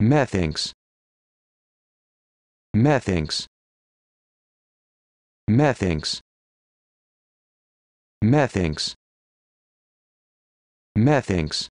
methinks. Methinks. Methinks. Methinks. Methinks.